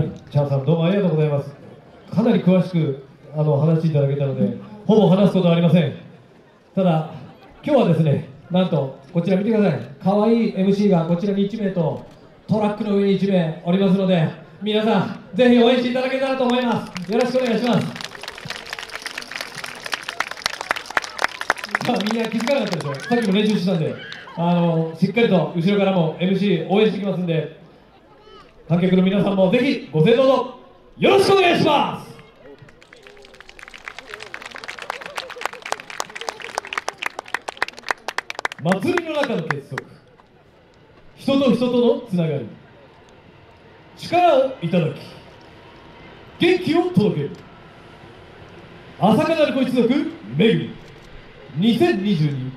はい、チャーさんどうもありがとうございます。かなり詳しくあの話していただけたので、ほぼ話すことはありません。ただ、今日はですね、なんとこちら見てください。可愛い MC がこちらに1名とトラックの上に1名おりますので、皆さんぜひ応援していただけたらと思います。よろしくお願いします。まあ、みんな気づかなかったでしょ。さっきも練習してたんで、あのしっかりと後ろからも MC 応援してきますんで。観客の皆さんもぜひご清聴どよろしくお願いします。祭りの中の結束人と人とのつながり力をいただき元気を届ける朝霞鳴子一族めぐり2022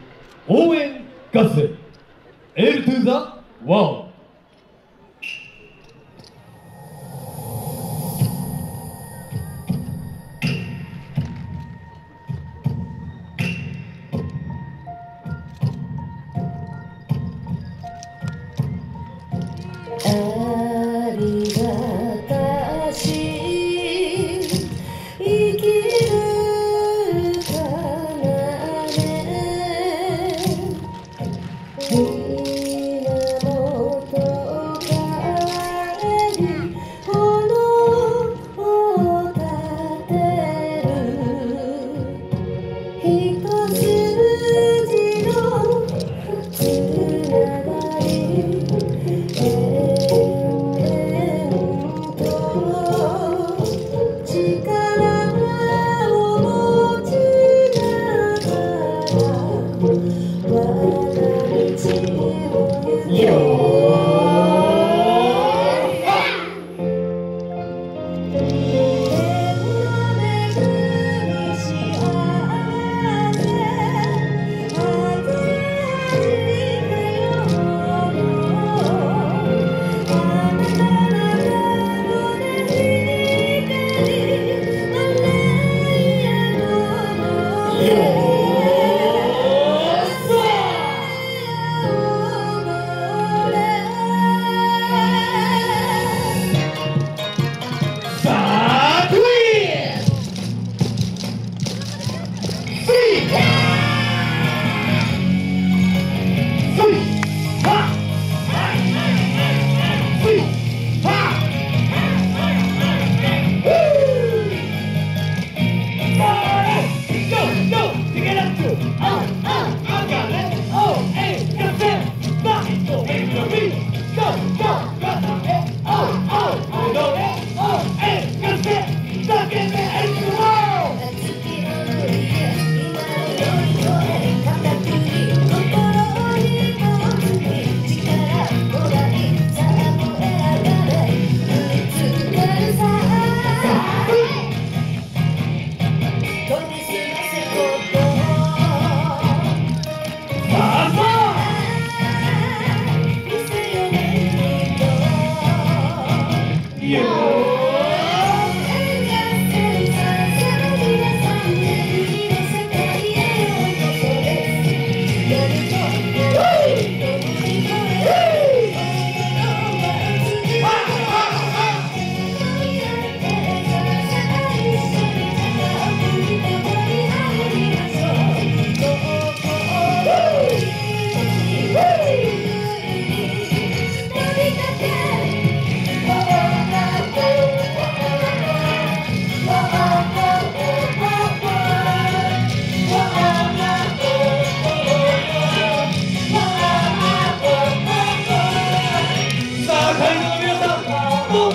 応援合戦エールトゥザワン Thank you. さ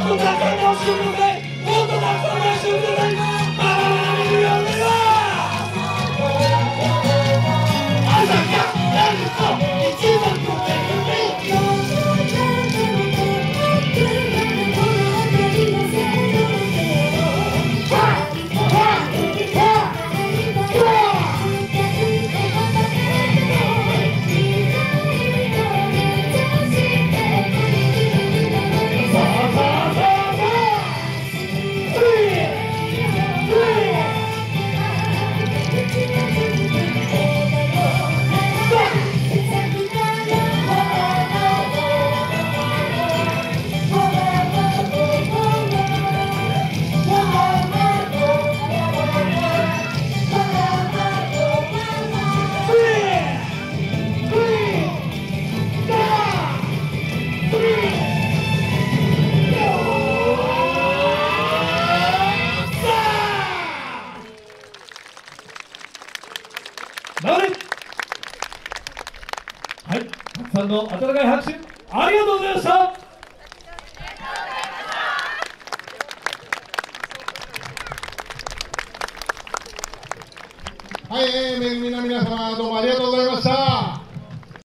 もっと高い顔してくださいもっとたくさん拍手をくさんの温かい拍手ありがとうございました。はい、えー、めぐみの皆様どうもありがとうございます